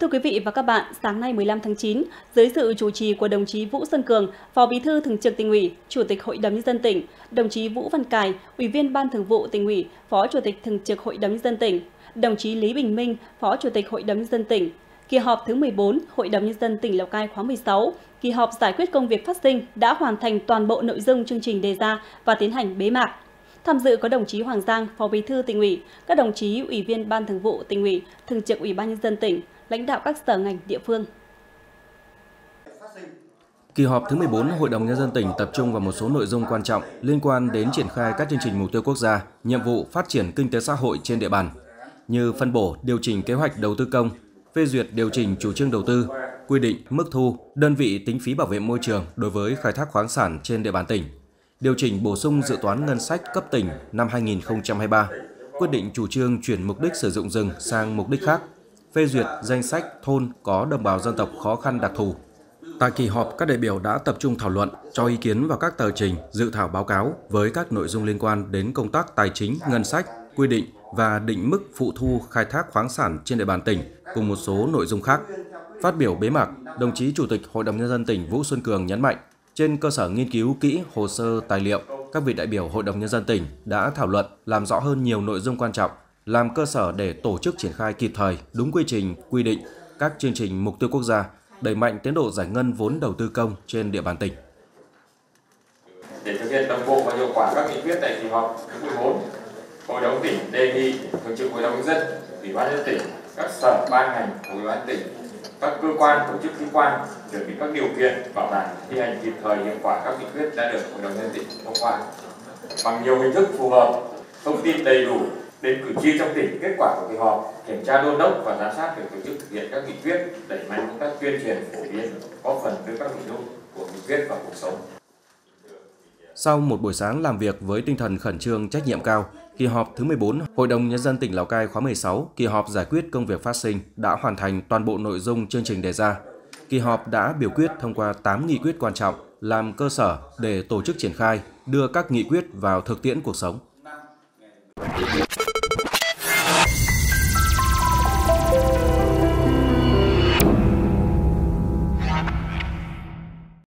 Thưa quý vị và các bạn, sáng nay 15 tháng 9, dưới sự chủ trì của đồng chí Vũ Xuân Cường, Phó Bí thư Thường trực Tỉnh ủy, Chủ tịch Hội đồng nhân dân tỉnh, đồng chí Vũ Văn Cài, Ủy viên Ban Thường vụ Tỉnh ủy, Phó Chủ tịch Thường trực Hội đồng nhân dân tỉnh, đồng chí Lý Bình Minh, Phó Chủ tịch Hội đồng nhân dân tỉnh, kỳ họp thứ 14 Hội đồng nhân dân tỉnh Lào Cai khóa 16, kỳ họp giải quyết công việc phát sinh đã hoàn thành toàn bộ nội dung chương trình đề ra và tiến hành bế mạc. Tham dự có đồng chí Hoàng Giang, Phó Bí thư tỉnh ủy, các đồng chí Ủy viên Ban Thường vụ tỉnh ủy, Thường trực Ủy ban nhân dân tỉnh, lãnh đạo các sở ngành địa phương. Kỳ họp thứ 14 Hội đồng Nhân dân tỉnh tập trung vào một số nội dung quan trọng liên quan đến triển khai các chương trình mục tiêu quốc gia, nhiệm vụ phát triển kinh tế xã hội trên địa bàn, như phân bổ điều chỉnh kế hoạch đầu tư công, phê duyệt điều chỉnh chủ trương đầu tư, quy định mức thu, đơn vị tính phí bảo vệ môi trường đối với khai thác khoáng sản trên địa bàn tỉnh, điều chỉnh bổ sung dự toán ngân sách cấp tỉnh năm 2023, quyết định chủ trương chuyển mục đích sử dụng rừng sang mục đích khác, phê duyệt danh sách thôn có đồng bào dân tộc khó khăn đặc thù. Tại kỳ họp, các đại biểu đã tập trung thảo luận, cho ý kiến vào các tờ trình, dự thảo báo cáo với các nội dung liên quan đến công tác tài chính, ngân sách, quy định và định mức phụ thu khai thác khoáng sản trên địa bàn tỉnh cùng một số nội dung khác. Phát biểu bế mạc, đồng chí Chủ tịch Hội đồng Nhân dân tỉnh Vũ Xuân Cường nhấn mạnh, trên cơ sở nghiên cứu kỹ hồ sơ tài liệu, các vị đại biểu Hội đồng Nhân dân tỉnh đã thảo luận làm rõ hơn nhiều nội dung quan trọng, làm cơ sở để tổ chức triển khai kịp thời, đúng quy trình, quy định các chương trình mục tiêu quốc gia, đẩy mạnh tiến độ giải ngân vốn đầu tư công trên địa bàn tỉnh. Để thực hiện đồng bộ và hiệu quả các nghị quyết tại kỳ họp thứ 14, Hội đồng tỉnh đề nghị Thường trực Hội đồng nhân dân, Ủy ban nhân tỉnh, các sở ban ngành của Ủy ban tỉnh, các cơ quan tổ chức liên quan chuẩn bị các điều kiện bảo đảm thi hành kịp thời hiệu quả các nghị quyết đã được Hội đồng nhân tỉnh thông qua bằng nhiều hình thức phù hợp, thông tin đầy đủ đến cử tri trong tỉnh kết quả của kỳ họp, kiểm tra đôn đốc và giám sát việc tổ chức thực hiện các nghị quyết, đẩy mạnh công tác tuyên truyền phổ biến, góp phần đưa các nội dung của nghị quyết vào cuộc sống. Sau một buổi sáng làm việc với tinh thần khẩn trương trách nhiệm cao, kỳ họp thứ 14 Hội đồng Nhân dân tỉnh Lào Cai khóa 16, kỳ họp giải quyết công việc phát sinh đã hoàn thành toàn bộ nội dung chương trình đề ra. Kỳ họp đã biểu quyết thông qua 8 nghị quyết quan trọng, làm cơ sở để tổ chức triển khai, đưa các nghị quyết vào thực tiễn cuộc sống.